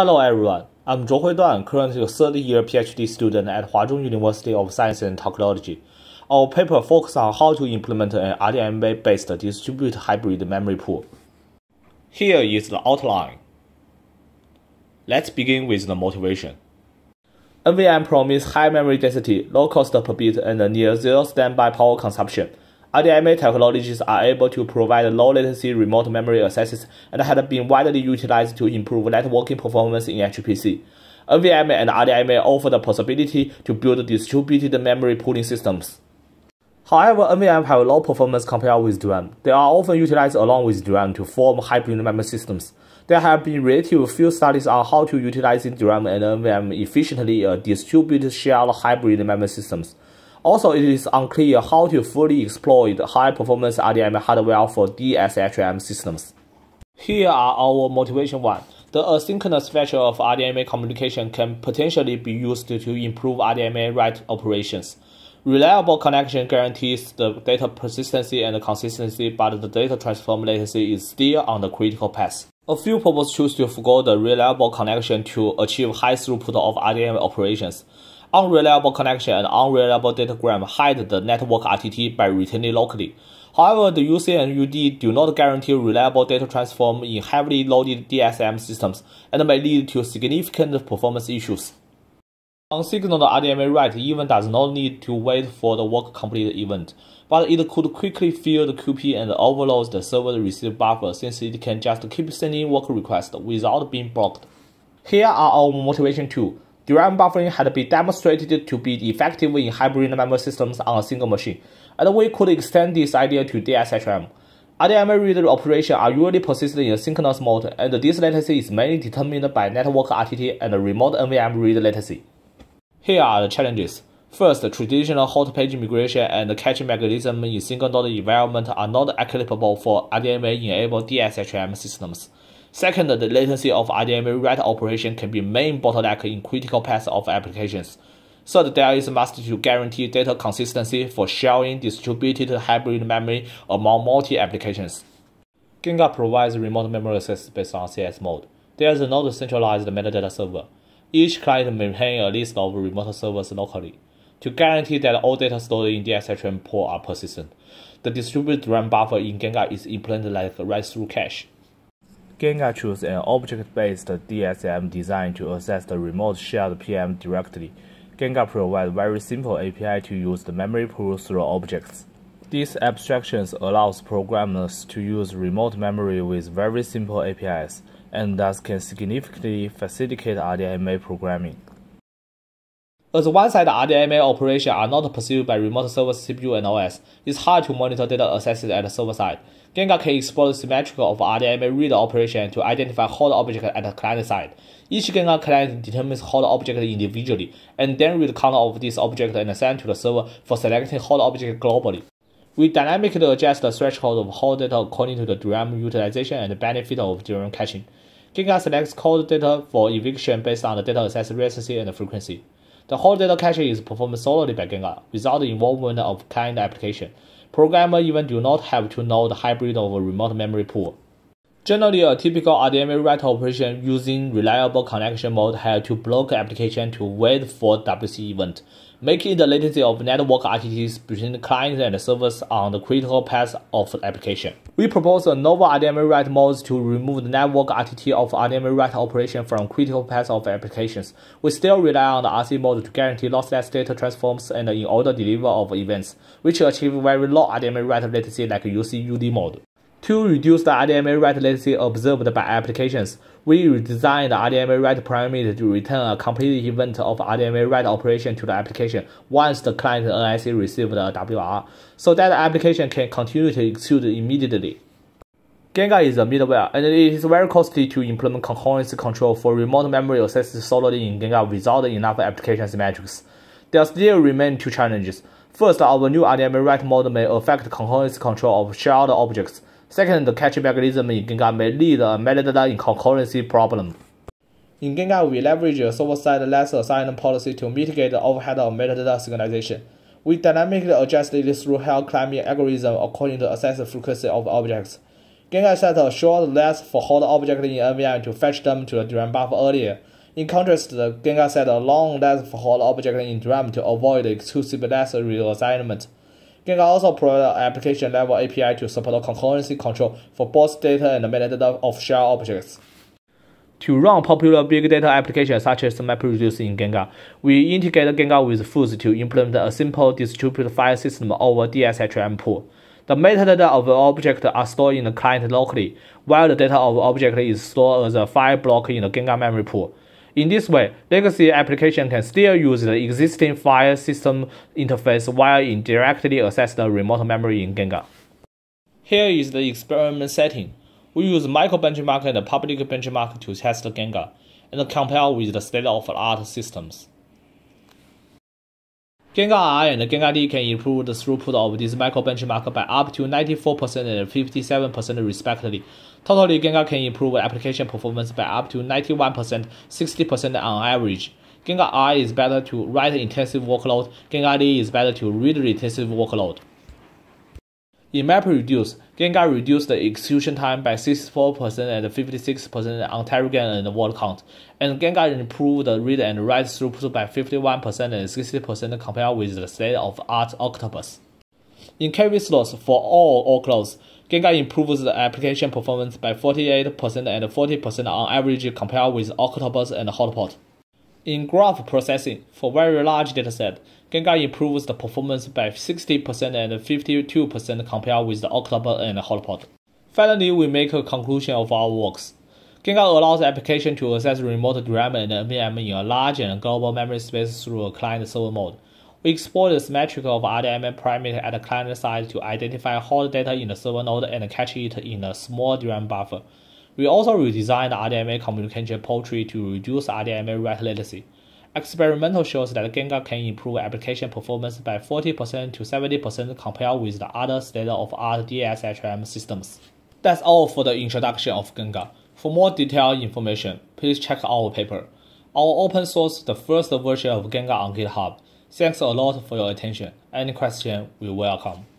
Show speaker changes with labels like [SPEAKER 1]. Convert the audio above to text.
[SPEAKER 1] Hello everyone, I'm Zhuohui Duan, currently a third-year PhD student at Huazhong University of Science and Technology. Our paper focuses on how to implement an RDMA-based distributed hybrid memory pool. Here is the outline. Let's begin with the motivation. NVM promises high memory density, low cost per bit, and near zero standby power consumption. RDMA technologies are able to provide low latency remote memory access and have been widely utilized to improve networking performance in HPC. NVMe and RDMA offer the possibility to build distributed memory pooling systems. However, NVM have low performance compared with DRAM. They are often utilized along with DRAM to form hybrid memory systems. There have been relatively few studies on how to utilize DRAM and NVM efficiently uh, in distributed shared hybrid memory systems. Also, it is unclear how to fully exploit high-performance RDMA hardware for DSHM systems. Here are our motivation 1. The asynchronous feature of RDMA communication can potentially be used to improve RDMA write operations. Reliable connection guarantees the data persistency and consistency, but the data transform latency is still on the critical path. A few purposes choose to forego the reliable connection to achieve high throughput of RDMA operations. Unreliable connection and unreliable datagram hide the network RTT by returning locally. However, the UC and UD do not guarantee reliable data transform in heavily loaded DSM systems and may lead to significant performance issues. Unsignaled RDMA write even does not need to wait for the work complete event, but it could quickly fill the QP and overload the server receive buffer since it can just keep sending work requests without being blocked. Here are our motivation too. DRAM buffering had been demonstrated to be effective in hybrid memory systems on a single machine, and we could extend this idea to DSHM. RDMA read operations are usually persistent in a synchronous mode, and this latency is mainly determined by network RTT and remote NVM read latency. Here are the challenges. First, traditional hot page migration and caching mechanism in single-node environment are not applicable for RDMA-enabled DSHM systems. Second, the latency of RDMA write operation can be main bottleneck in critical paths of applications. Third, there is a must to guarantee data consistency for sharing distributed hybrid memory among multi-applications. Gengar provides remote memory access based on CS mode. There is no centralized metadata server. Each client maintains a list of remote servers locally. To guarantee that all data stored in DSHM pool are persistent, the distributed RAM buffer in Gengar is implemented like a write-through cache. Gengar chooses an object-based DSM design to access the remote shared PM directly. Gengar provides very simple API to use the memory pool through objects. These abstractions allows programmers to use remote memory with very simple APIs, and thus can significantly facilitate RDMA programming. As one-side RDMA operations are not pursued by remote server CPU and OS, it's hard to monitor data accessed at the server side. Gengar can explore the of RDMA read operation to identify hot object at the client side. Each Gengar client determines hot object individually, and then read count of this object and send to the server for selecting hot object globally. We dynamically adjust the threshold of hot data according to the DRAM utilization and benefit of DRAM caching. Gengar selects cold data for eviction based on the data access recency and frequency. The whole data caching is performed solely by Gengar, without the involvement of client application. Programmers even do not have to know the hybrid of a remote memory pool. Generally, a typical RDMA write operation using reliable connection mode has to block application to wait for WC event making the latency of network RTTs between the client and servers on the critical path of the application. We propose a novel RDMA write mode to remove the network RTT of RDMA write operation from critical path of applications. We still rely on the RC mode to guarantee lossless data transforms and in order delivery of events, which achieve very low RDMA write latency like UC-UD mode. To reduce the RDMA write latency observed by applications, we redesigned the RDMA write parameter to return a complete event of RDMA write operation to the application once the client NIC received a WR, so that the application can continue to execute immediately. Gengar is a middleware, and it is very costly to implement concurrency control for remote memory access solely in Gengar without enough application symmetrics. There still remain two challenges. First, our new RDMA write mode may affect concurrency control of shared objects, Second, the caching mechanism in Gengar may lead a metadata inconcurrency problem. In Gengar, we leverage a server-side less assigned policy to mitigate the overhead of metadata synchronization. We dynamically adjust it through hill climbing algorithm according to the access frequency of objects. Gengar set a short length for hot object in NVM to fetch them to the DRAM buffer earlier. In contrast, the Gengar set a long length for hot object in DRAM to avoid exclusive length reassignment. Gengar also provides an application level API to support concurrency control for both data and metadata of shell objects. To run popular big data applications such as MapReduce in Gengar, we integrate Gengar with Fuse to implement a simple distributed file system over DSHM pool. The metadata of the object are stored in the client locally, while the data of object is stored as a file block in the Gengar memory pool. In this way, legacy application can still use the existing file system interface while indirectly access the remote memory in Gengar. Here is the experiment setting. We use micro benchmark and public benchmark to test Gengar and compare with the state-of-the-art systems. Gengar R and Gengar D can improve the throughput of this micro benchmark by up to 94% and 57% respectively. Totally, Gengar can improve application performance by up to 91%, 60% on average. Gengar R is better to write intensive workload, Gengar D is better to read intensive workload. In MapReduce, Gengar reduced the execution time by 64% and 56% on teragram and word count, and Gengar improved the read and write throughput by 51% and 60% compared with the state-of-art Octopus. In KV slots for all workloads, Gengar improves the application performance by 48% and 40% on average compared with Octopus and Hotpot. In graph processing, for very large dataset, Gengar improves the performance by 60% and 52% compared with the Octopus and Hotpot. Finally, we make a conclusion of our works. Gengar allows application to access remote DRAM and NVM in a large and global memory space through a client-server mode. We exploit the symmetric of RDMA parameter at the client side to identify hot data in the server node and catch it in a small DRAM buffer. We also redesigned RDMA communication port tree to reduce RDMA write latency. Experimental shows that Gengar can improve application performance by 40% to 70% compared with the other state-of-art DSHM systems. That's all for the introduction of Gengar. For more detailed information, please check our paper. Our open source the first version of Gengar on GitHub. Thanks a lot for your attention. Any question, we welcome.